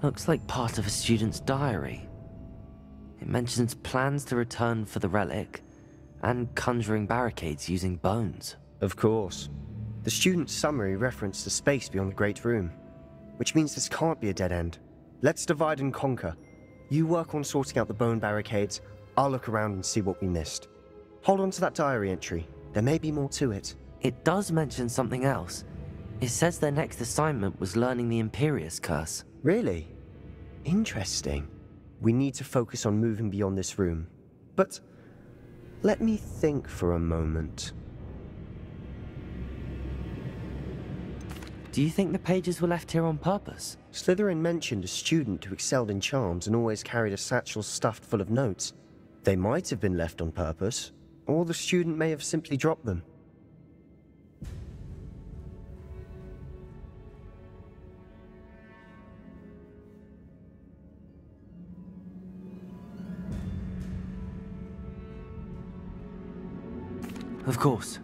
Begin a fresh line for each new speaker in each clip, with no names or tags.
Looks like part of a student's diary. It mentions plans to return for the relic and conjuring barricades using bones.
Of course. The student's summary referenced the space beyond the Great Room, which means this can't be a dead end. Let's divide and conquer. You work on sorting out the bone barricades, I'll look around and see what we missed. Hold on to that diary entry. There may be more to it.
It does mention something else. It says their next assignment was learning the Imperius Curse.
Really? Interesting. We need to focus on moving beyond this room. But let me think for a moment.
Do you think the pages were left here on purpose?
Slytherin mentioned a student who excelled in charms and always carried a satchel stuffed full of notes. They might have been left on purpose, or the student may have simply dropped them.
Of course.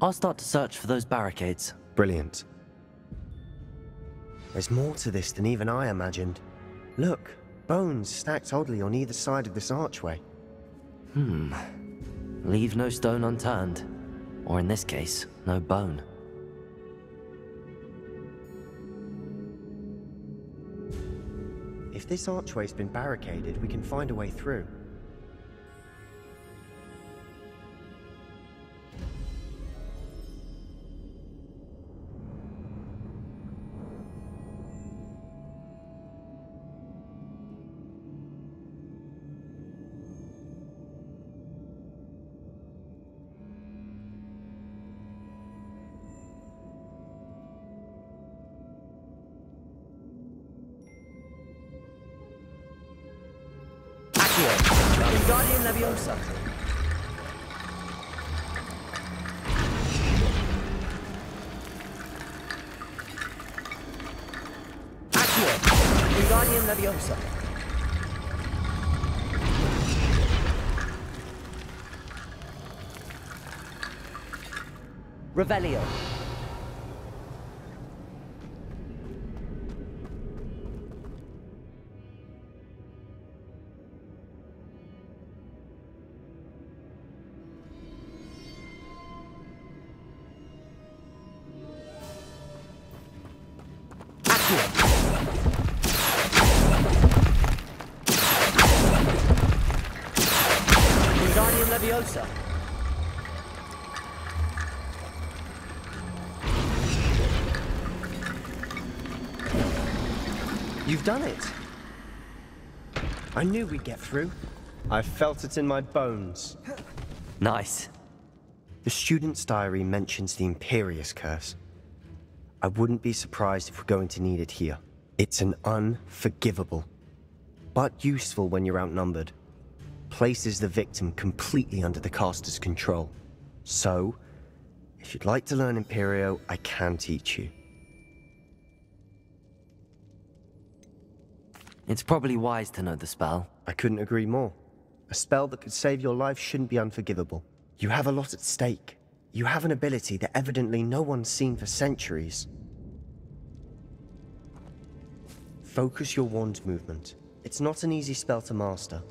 I'll start to search for those barricades.
Brilliant. There's more to this than even I imagined. Look, bones stacked oddly on either side of this archway.
Hmm. Leave no stone unturned. Or in this case, no bone.
If this archway's been barricaded, we can find a way through.
Accio. Wingardium Leviosa. Revelio.
You've done it! I knew we'd get through. I felt it in my bones.
Nice.
The student's diary mentions the Imperius Curse. I wouldn't be surprised if we're going to need it here. It's an unforgivable, but useful when you're outnumbered. Places the victim completely under the caster's control. So, if you'd like to learn Imperio, I can teach you.
It's probably wise to know the spell.
I couldn't agree more. A spell that could save your life shouldn't be unforgivable. You have a lot at stake. You have an ability that evidently no one's seen for centuries. Focus your wand movement. It's not an easy spell to master.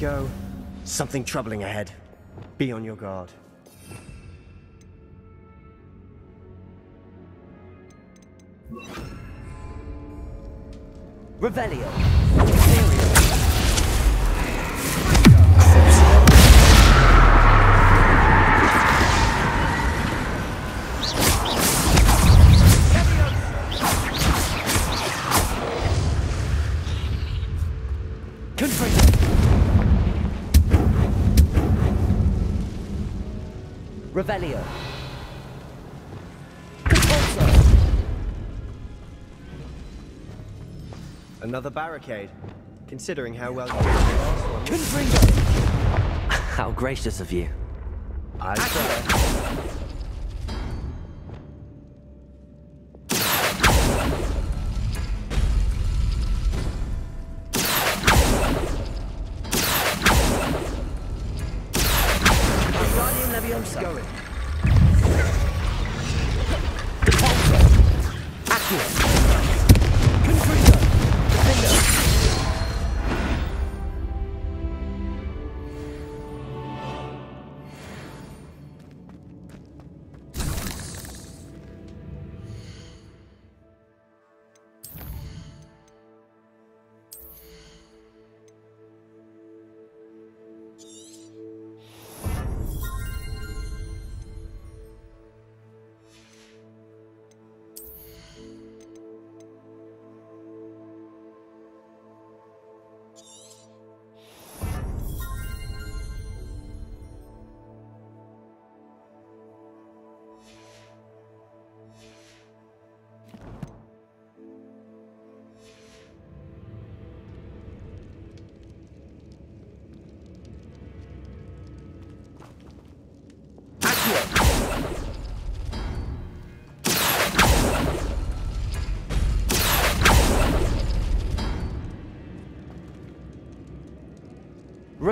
Go. Something troubling ahead. Be on your guard.
Revelio. Revelio. Compulso.
Another barricade. Considering how well you did the last one.
Confringo.
How gracious of you.
I try.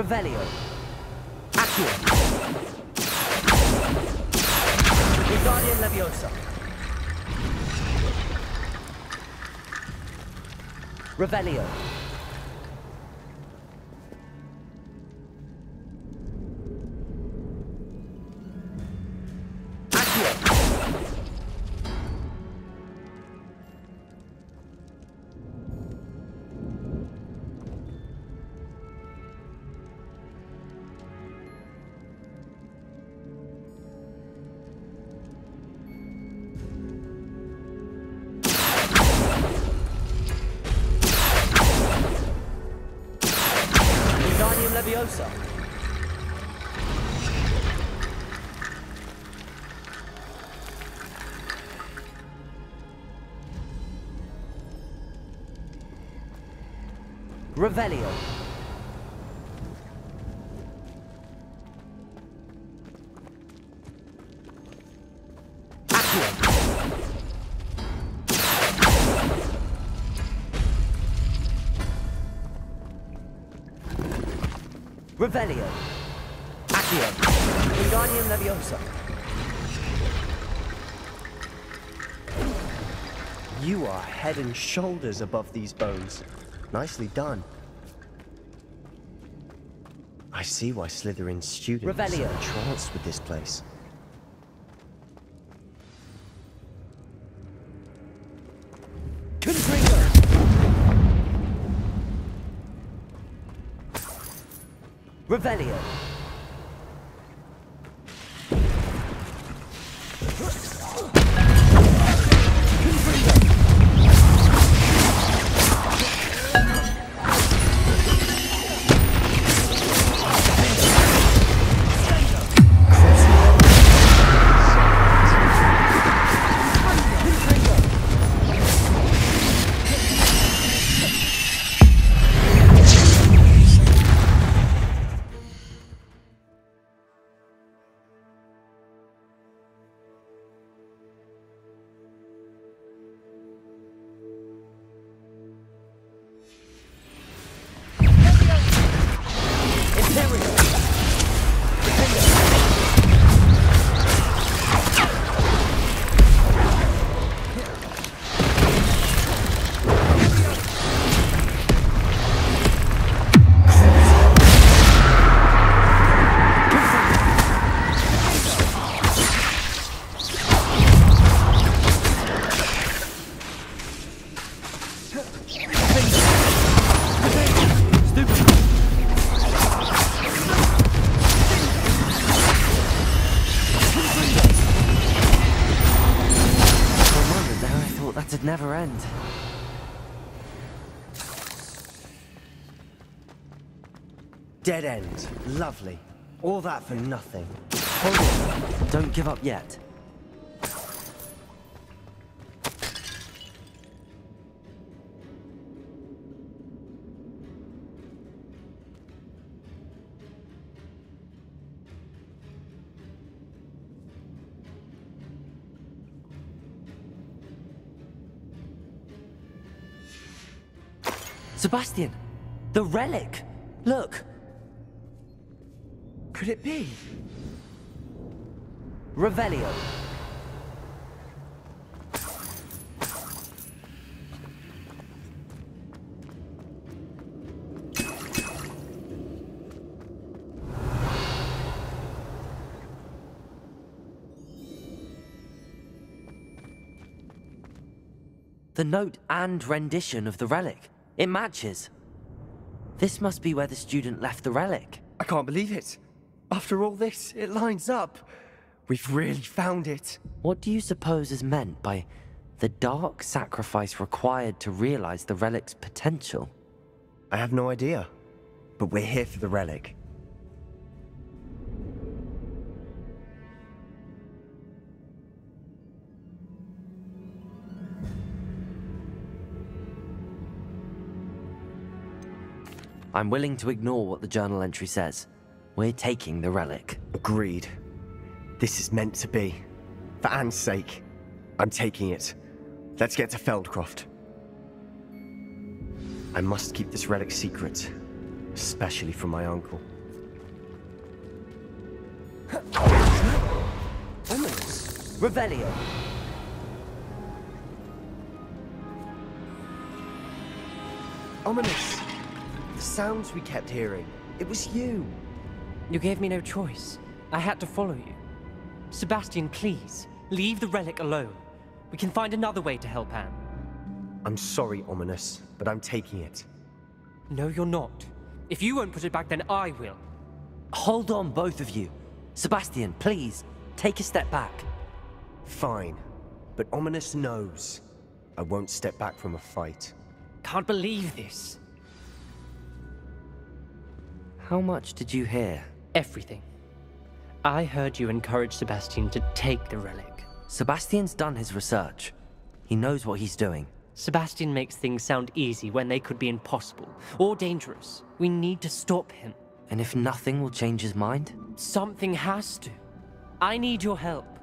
Revelio. Accio. Wingardium Leviosa. Revelio. Revelio. Revelio. Accio. Wingardium Leviosa.
You are head and shoulders above these bones. Nicely done. I see why Slytherin students
Revelio.
are entranced with this place.
Confringo. Revelio. Imperio.
For never end.
Dead end. Lovely. All that for nothing.
Hold on. Don't give up yet. Sebastian, the relic! Look!
Could it be?
Revelio. The note and rendition of the relic. It matches. This must be where the student left the relic.
I can't believe it. After all this, it lines up. We've really found it.
What do you suppose is meant by the dark sacrifice required to realize the relic's potential?
I have no idea. But we're here for the relic.
I'm willing to ignore what the journal entry says. We're taking the relic.
Agreed. This is meant to be. For Anne's sake, I'm taking it. Let's get to Feldcroft. I must keep this relic secret, especially from my uncle.
Revelio.
Ominis! Sounds we kept hearing. It was you.
You gave me no choice. I had to follow you. Sebastian, please, leave the relic alone. We can find another way to help Anne.
I'm sorry, Ominis, but I'm taking it.
No, you're not. If you won't put it back, then I will.
Hold on, both of you. Sebastian, please, take a step back.
Fine. But Ominis knows. I won't step back from a fight.
Can't believe this.
How much did you hear?
Everything. I heard you encourage Sebastian to take the relic.
Sebastian's done his research. He knows what he's doing.
Sebastian makes things sound easy when they could be impossible or dangerous. We need to stop him.
And if nothing will change his mind?
Something has to. I need your help.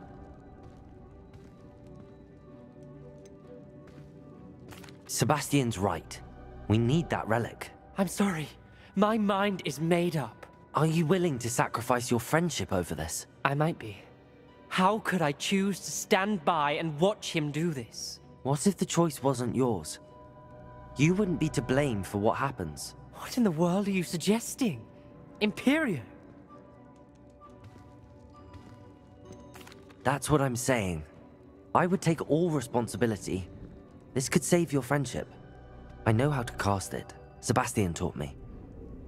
Sebastian's right. We need that relic.
I'm sorry. My mind is made up.
Are you willing to sacrifice your friendship over this?
I might be. How could I choose to stand by and watch him do this?
What if the choice wasn't yours? You wouldn't be to blame for what happens.
What in the world are you suggesting? Imperio?
That's what I'm saying. I would take all responsibility. This could save your friendship. I know how to cast it. Sebastian taught me.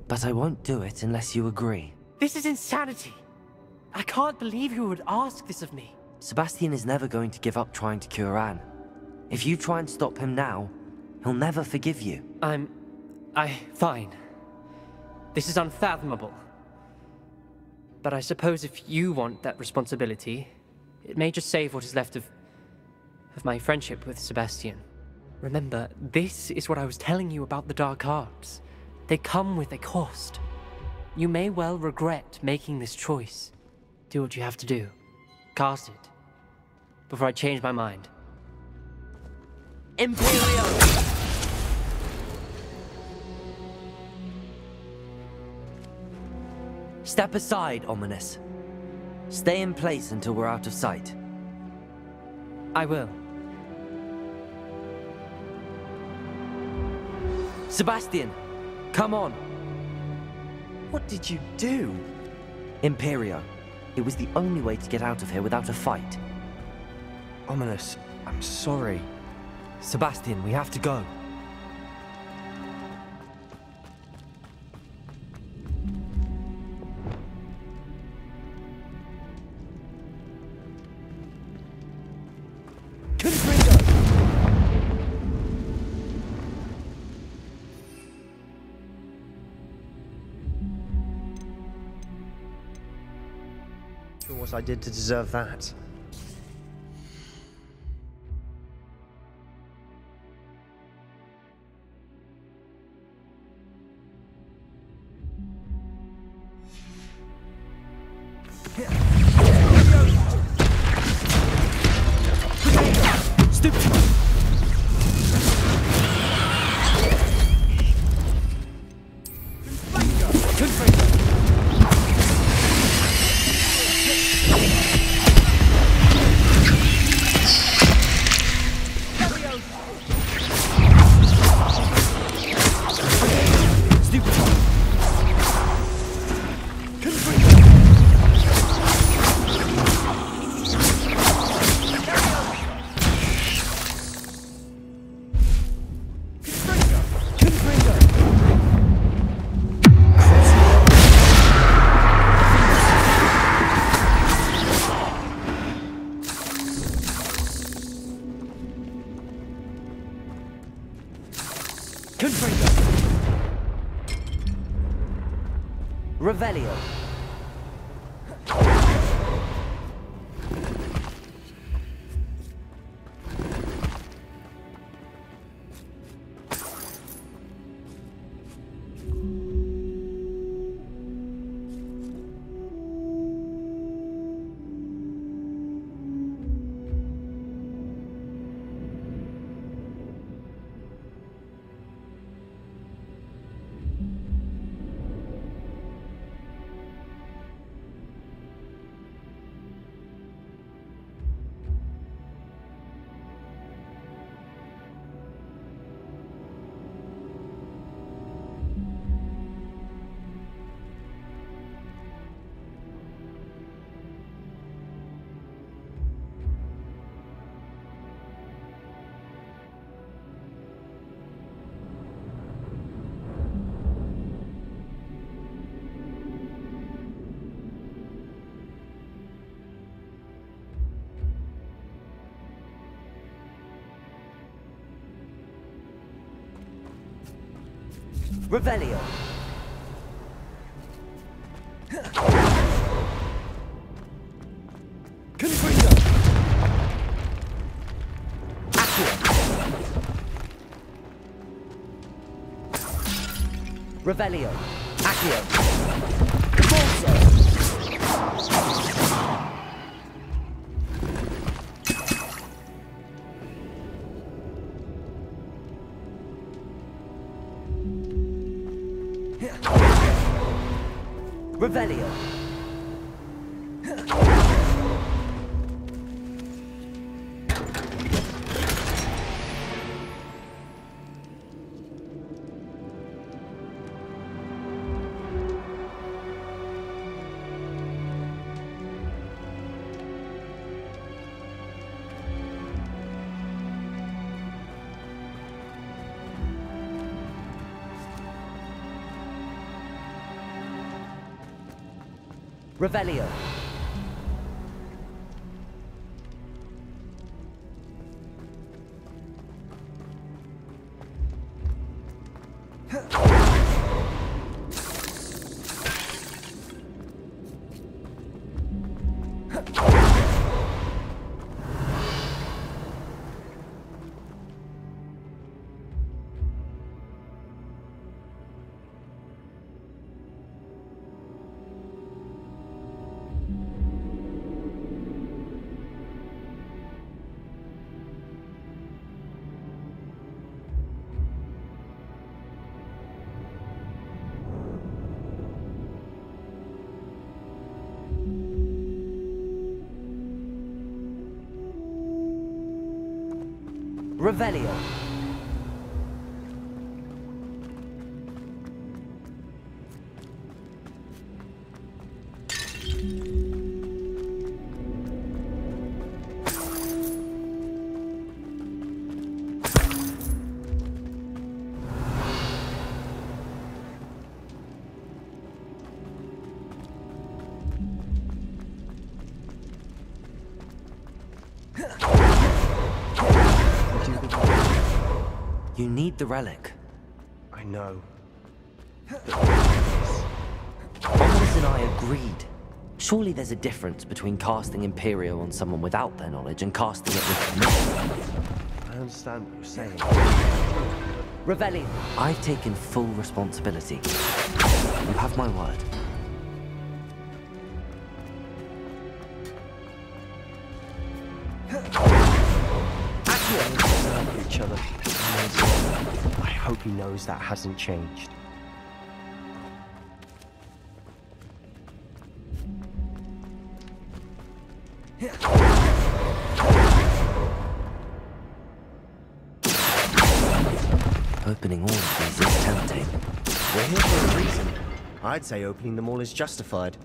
But I won't do it unless you agree.
This is insanity. I can't believe you would ask this of me.
Sebastian is never going to give up trying to cure Anne. If you try and stop him now, he'll never forgive you.
I'm... I... fine. This is unfathomable. But I suppose if you want that responsibility, it may just save what is left of... of my friendship with Sebastian. Remember, this is what I was telling you about the Dark Arts. They come with a cost. You may well regret making this choice. Do what you have to do. Cast it. Before I change my mind.
Imperio.
Step aside, Ominis. Stay in place until we're out of sight.
I will.
Sebastian, come on.
What did you do?
Imperio. It was the only way to get out of here without a fight.
Ominis, I'm sorry.
Sebastian, we have to go.
What I did to deserve that.
Revelio. Confringo. Accio. Revelio. Accio. Revelio. Revelio. Revelio.
The relic.
I know.
Ominis and I agreed. Surely there's a difference between casting Imperio on someone without their knowledge and casting it with permission.
I understand what you're saying.
Revelio.
I've taken full responsibility. You have my word.
He knows that hasn't changed.
Opening all of these is tempting.
We're here for a reason. I'd say opening them all is justified.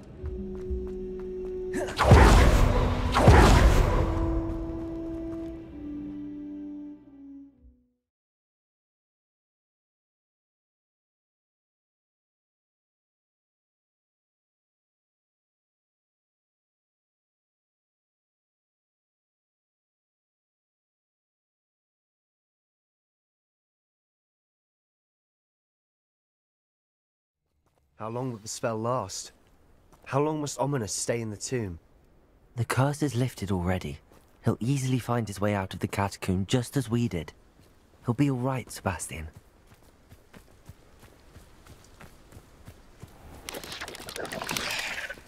How long will the spell last? How long must Ominis stay in the tomb?
The curse is lifted already. He'll easily find his way out of the catacomb just as we did. He'll be alright, Sebastian.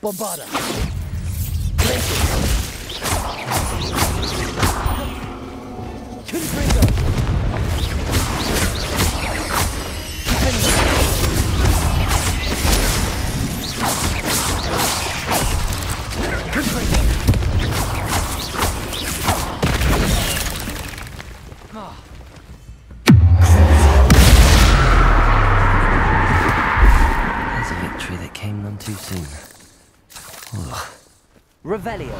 Bombarda. Confringo.
There's a victory that came none too soon.
Revelio.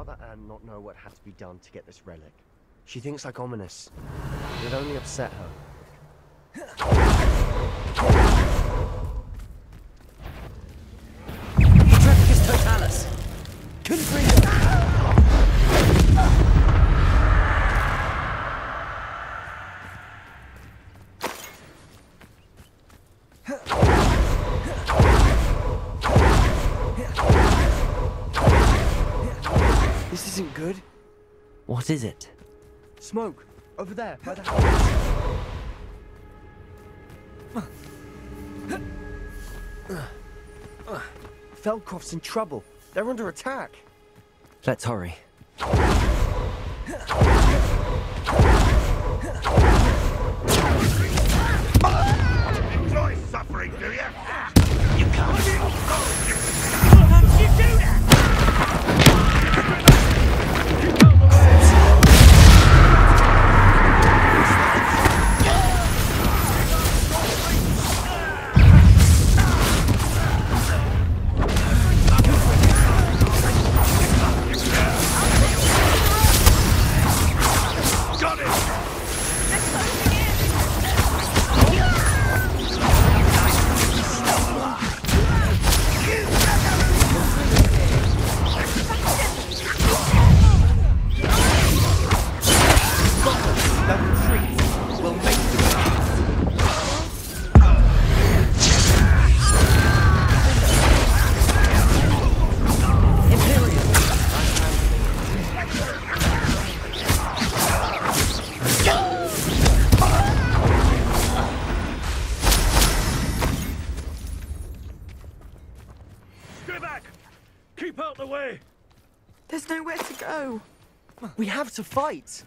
Rather Anne not know what had to be done to get this relic. She thinks like Ominis. It'd only upset her.
Trepidus Totalis. Confringo.
What is it?
Smoke! Over there, by the house. Feldcroft's in trouble. They're under attack.
Let's hurry.
Enjoy suffering, do you?
To
fight.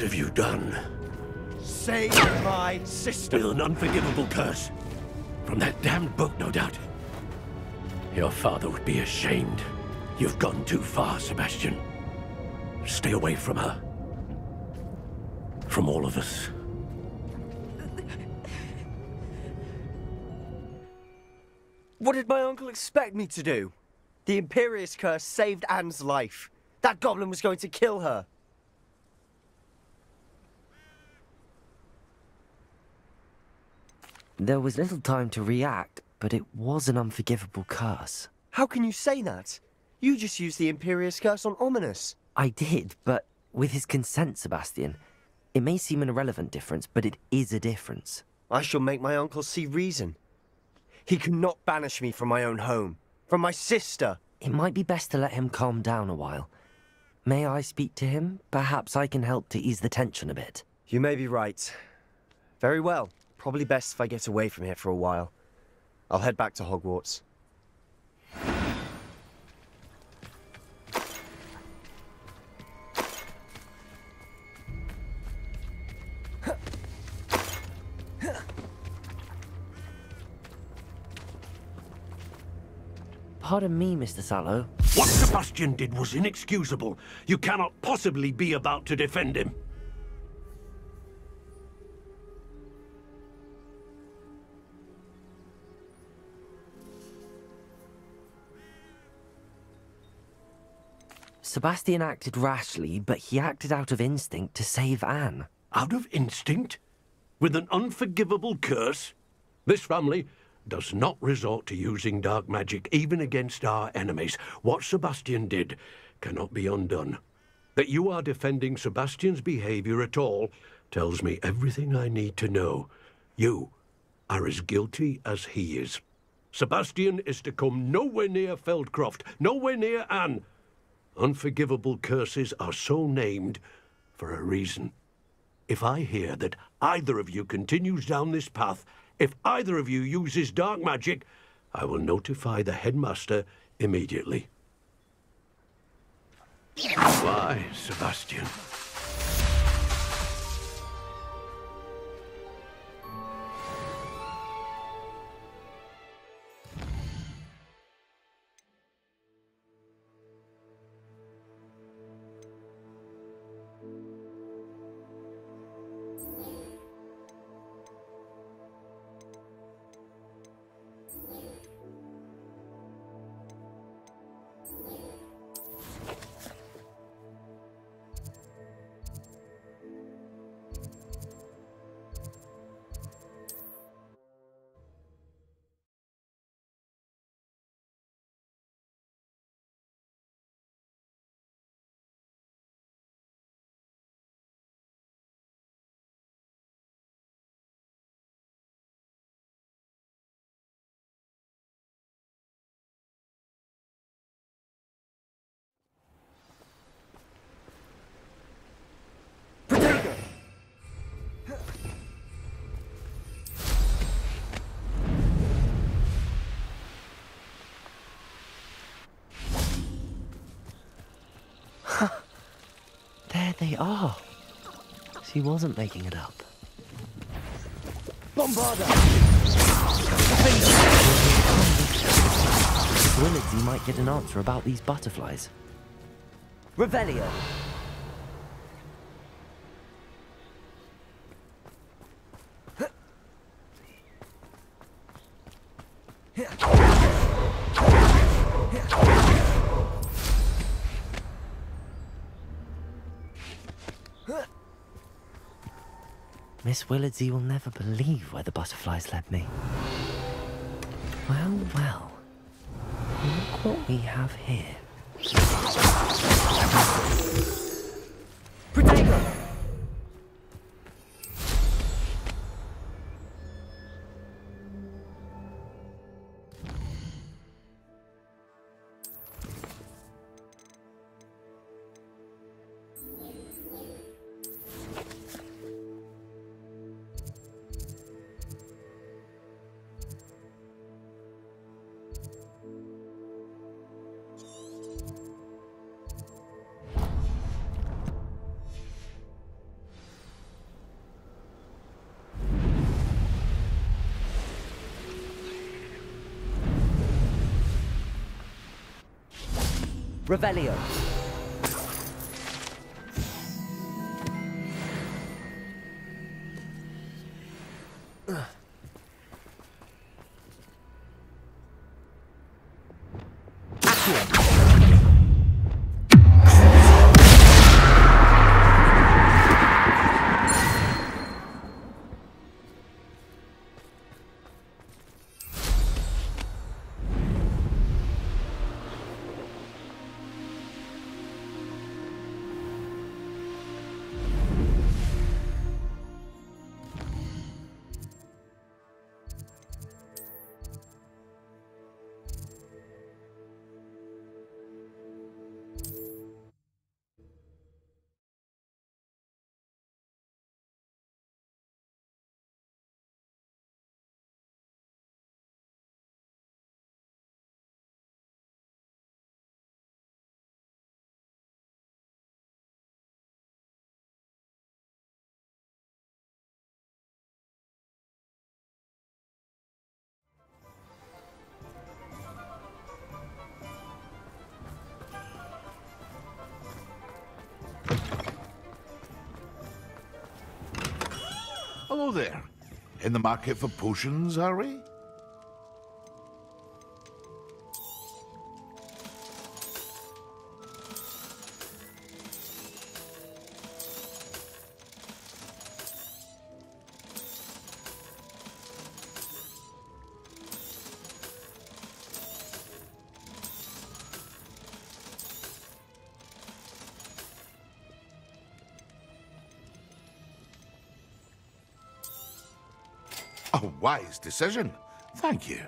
What have you done?
Save my sister.
With an unforgivable curse. From that damned book, no doubt. Your father would be ashamed. You've gone too far, Sebastian. Stay away from her. From all of us.
What did my uncle expect me to do? The Imperius curse saved Anne's life. That goblin was going to kill her.
There was little time to react, but it was an unforgivable curse.
How can you say that? You just used the Imperius curse on Ominis.
I did, but with his consent, Sebastian. It may seem an irrelevant difference, but it is a difference.
I shall make my uncle see reason. He cannot banish me from my own home, from my sister.
it might be best to let him calm down a while. May I speak to him? Perhaps I can help to ease the tension a bit.
You may be right. Very well. Probably best if I get away from here for a while. I'll head back to Hogwarts.
Pardon me, Mr. Sallow.
What Sebastian did was inexcusable. You cannot possibly be about to defend him.
Sebastian acted rashly, but he acted out of instinct to save Anne.
Out of instinct? With an unforgivable curse? This family does not resort to using dark magic even against our enemies. What Sebastian did cannot be undone. That you are defending Sebastian's behavior at all tells me everything I need to know. You are as guilty as he is. Sebastian is to come nowhere near Feldcroft, nowhere near Anne. Unforgivable curses are so named for a reason. If I hear that either of you continues down this path, if either of you uses dark magic, I will notify the headmaster immediately. Why, Sebastian?
There they are. She wasn't making it up.
Bombarda!
Willardsy might get an answer about these butterflies.
Revelio!
Miss Willardsey will never believe where the butterflies led me. Well, well. Look what we have here.
Revelio!
Hello there. In the market for potions, are we? A wise decision. Thank you.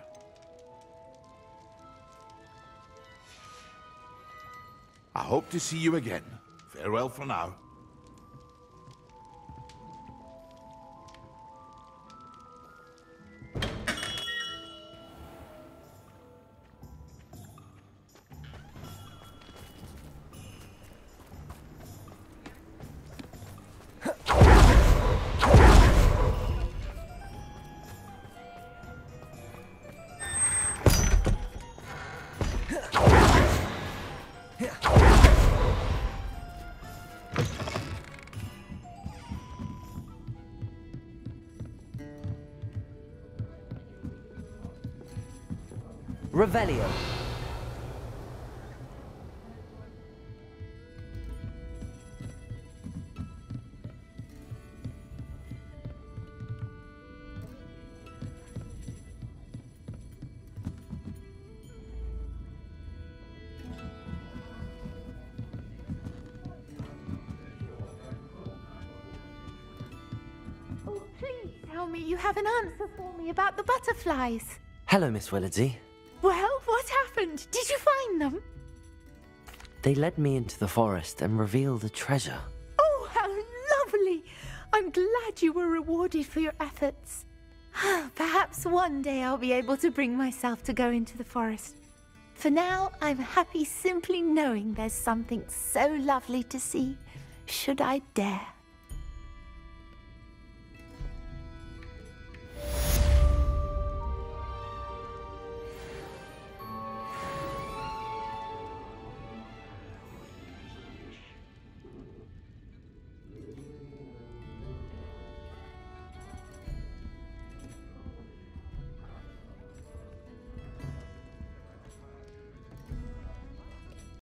I hope to see you again. Farewell for now.
Revelio.
Oh, please tell me you have an answer for me about the butterflies.
Hello, Miss Willardsey.
Well, what happened? Did you find them?
They led me into the forest and revealed a treasure.
Oh, how lovely! I'm glad you were rewarded for your efforts. Ah, perhaps one day I'll be able to bring myself to go into the forest. For now, I'm happy simply knowing there's something so lovely to see, should I dare.